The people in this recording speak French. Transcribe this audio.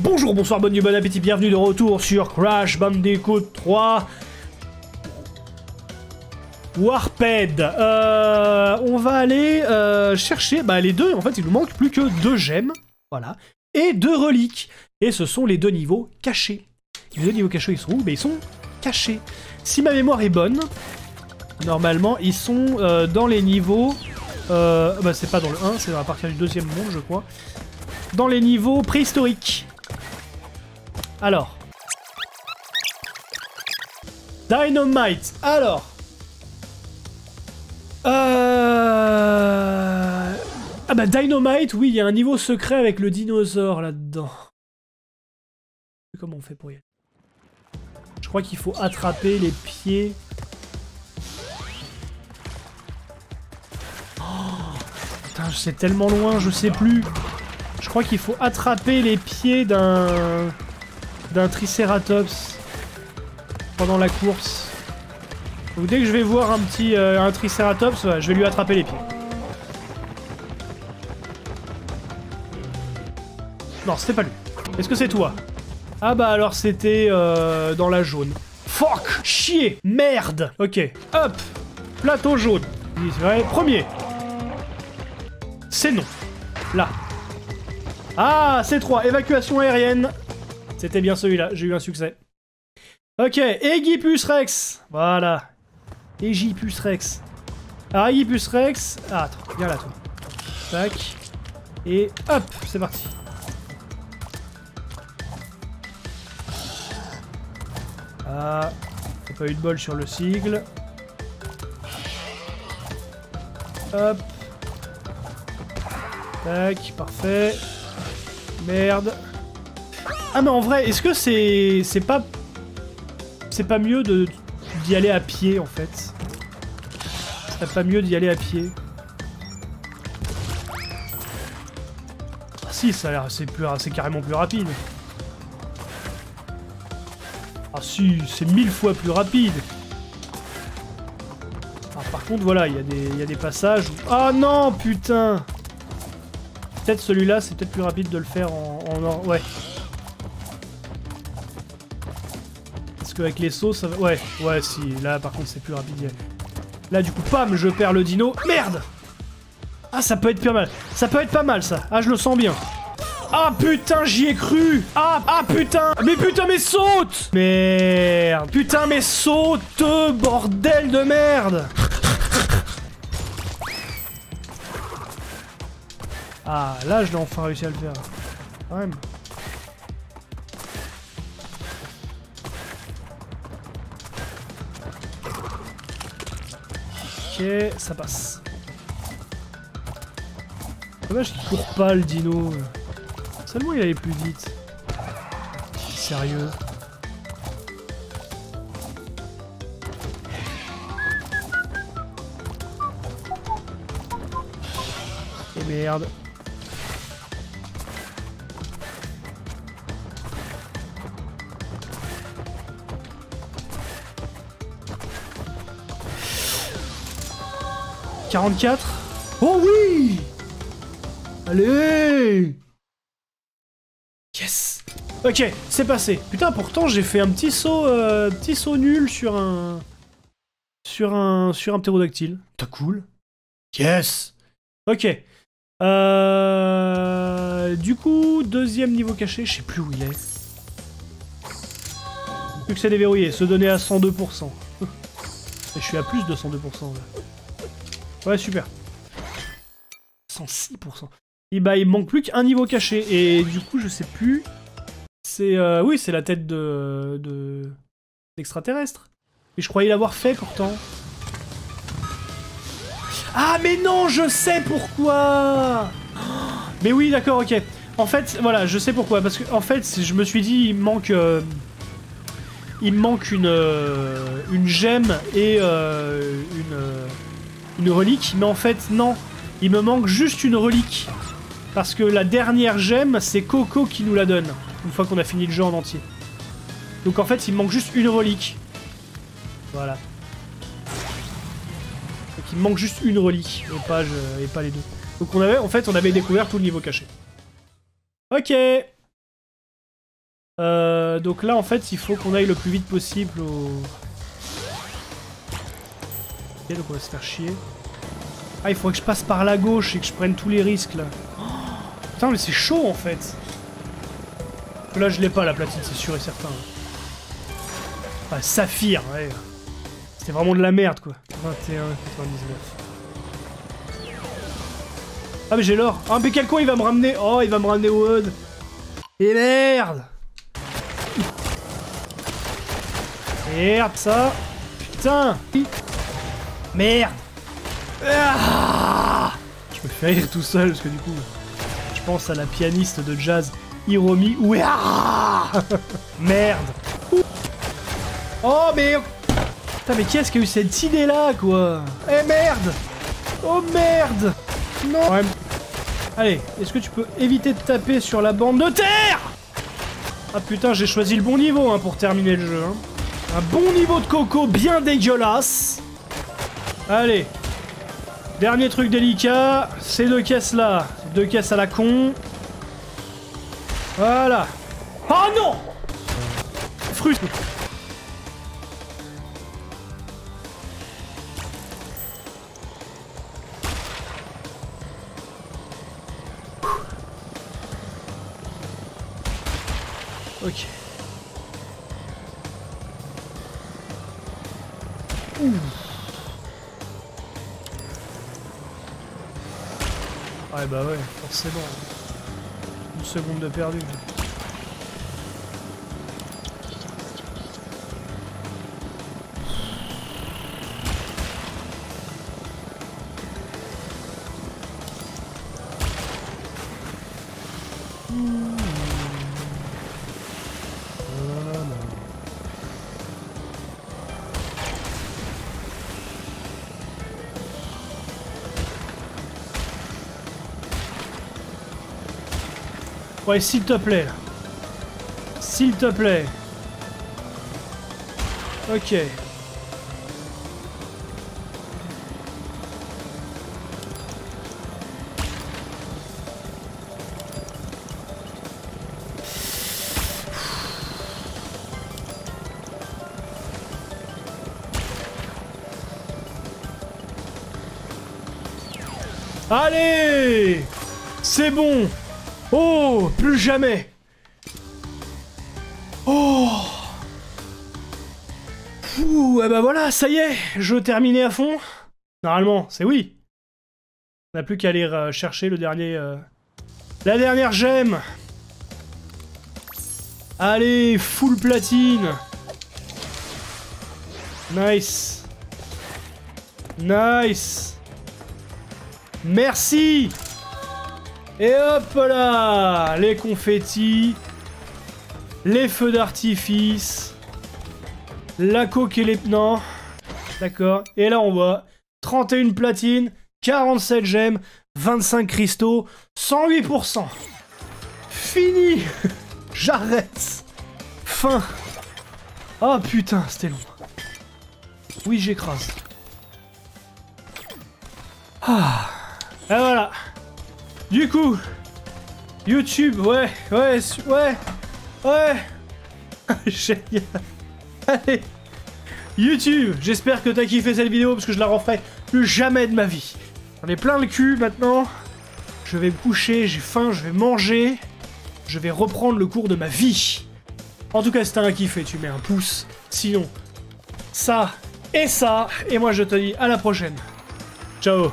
Bonjour, bonsoir, bonne nuit, bon appétit, bienvenue de retour sur Crash Bandicoot 3 Warped. Euh, on va aller euh, chercher bah, les deux. En fait, il nous manque plus que deux gemmes. Voilà. Et deux reliques. Et ce sont les deux niveaux cachés. Les deux niveaux cachés, ils sont où? Mais ils sont cachés. Si ma mémoire est bonne, normalement, ils sont euh, dans les niveaux... Bah, c'est pas dans le 1, c'est à partir du deuxième monde, je crois. Dans les niveaux préhistoriques. Alors. Dynamite. Alors. Euh... Ah bah Dynamite, oui, il y a un niveau secret avec le dinosaure là-dedans. Comment on fait pour y aller? Je crois qu'il faut attraper les pieds. Oh, putain, c'est tellement loin, je sais plus. Je crois qu'il faut attraper les pieds d'un... d'un Triceratops pendant la course. Dès que je vais voir un petit euh, un Triceratops, ouais, je vais lui attraper les pieds. Non, c'était pas lui. Est-ce que c'est toi? Ah bah alors c'était euh, dans la jaune. Fuck Chier Merde Ok. Hop Plateau jaune. Premier. C'est non. Là. Ah, c'est 3. Évacuation aérienne. C'était bien celui-là. J'ai eu un succès. Ok. Aegypus Rex. Voilà. Aegypus Rex. Alors, Aegypus Rex... Ah, attends. Viens là, toi. Tac. Et hop C'est parti. Ah, pas eu de bol sur le sigle. Hop. Tac, parfait. Merde. Ah mais en vrai, est-ce que c'est c'est pas c'est pas mieux de d'y aller à pied en fait? C'est pas mieux d'y aller à pied? Ah si, ça a l'air c'est plus c'est carrément plus rapide. Ah si, c'est mille fois plus rapide. Ah, par contre, voilà, il y, a des- passages où... Ah non, putain Peut-être celui-là, c'est peut-être plus rapide de le faire en... en Ouais. Qu'avec les sauts, ça va... Ouais, ouais, si. Là, par contre, c'est plus rapide. Là, du coup, pam, je perds le dino. Merde Ah, ça peut être pas mal. Ça peut être pas mal, ça. Ah, je le sens bien. Ah putain, j'y ai cru Ah, ah putain Mais putain, mais saute Merde Putain, mais saute Bordel de merde Ah, là, je l'ai enfin réussi à le faire. Quand même. Ok, ça passe. Dommage qu'il court pas le dino. Seulement il allait plus vite. Sérieux. Et merde. « 44 Oh oui Allez Yes Ok, c'est passé. Putain, pourtant j'ai fait un petit saut, euh, petit saut nul sur un, sur un, sur un ptérodactyle. T'as cool? Yes. Ok. Euh, du coup, deuxième niveau caché, je sais plus où il est. Plus que c'est déverrouillé, se donner à 102%. Et je suis à plus de 102% là. Ouais, super. 106%. Et bah, il manque plus qu'un niveau caché. Et du coup, je sais plus. C'est. euh, oui, c'est la tête de. de. d'extraterrestre. Et je croyais l'avoir fait pourtant. Ah, mais non, je sais pourquoi Mais oui, d'accord, ok. En fait, voilà, je sais pourquoi. Parce que, en fait, je me suis dit, il me manque. euh, il me manque une. euh, une gemme et euh, une relique. Mais en fait, non. Il me manque juste une relique. Parce que la dernière gemme, c'est Coco qui nous la donne. Une fois qu'on a fini le jeu en entier. Donc en fait, il me manque juste une relique. Voilà. Donc il me manque juste une relique. Et pas, et pas les deux. Donc on avait, en fait, on avait découvert tout le niveau caché. Ok Euh, donc là, en fait, il faut qu'on aille le plus vite possible au... Ok, donc on va se faire chier. Ah, il faudrait que je passe par la gauche et que je prenne tous les risques, là. Oh, putain, mais c'est chaud, en fait. Là, je l'ai pas, la platine, c'est sûr et certain. Ah, saphir, ouais. C'était vraiment de la merde, quoi. 21, 99. Ah, mais j'ai l'or. Ah, mais quel con, il va me ramener Oh, il va me ramener au HUD. Et merde Merde, ça Putain Merde. Ah. Je me fais rire tout seul, parce que du coup, je pense à la pianiste de jazz Hiromi Uehara Merde. Oh, mais... Putain, mais qui est-ce qui a eu cette idée-là, quoi? Eh, merde! Oh, merde! Non. Allez, est-ce que tu peux éviter de taper sur la bande de terre? Ah putain, j'ai choisi le bon niveau hein, pour terminer le jeu. Hein. Un bon niveau de coco bien dégueulasse. Allez. Dernier truc délicat, ces deux caisses là. Deux caisses à la con. Voilà. Oh non Frustre. Ok. Ouh. Ouais bah ouais, forcément. Une seconde de perdu. Ouais, s'il te plaît. S'il te plaît. Ok. Allez C'est bon Oh Plus jamais. Oh. Ouh, eh ben voilà, ça y est, je terminé à fond. Normalement, c'est oui. On n'a plus qu'à aller euh, chercher le dernier... Euh, la dernière gemme. Allez, full platine. Nice. Nice. Merci et hop là Les confettis, les feux d'artifice, la coque et les... Non, d'accord. Et là on voit 31 platines, 47 gemmes, 25 cristaux, 108%. Fini J'arrête Fin Oh putain, c'était long. Oui, j'écrase. Ah. Et voilà du coup, YouTube, ouais, ouais, ouais, ouais. Génial. Allez, YouTube, j'espère que t'as kiffé cette vidéo parce que je la referai plus jamais de ma vie. J'en ai plein le cul maintenant. Je vais me coucher, j'ai faim, je vais manger. Je vais reprendre le cours de ma vie. En tout cas, si t'as un kiffé, tu mets un pouce. Sinon, ça et ça. Et moi, je te dis à la prochaine. Ciao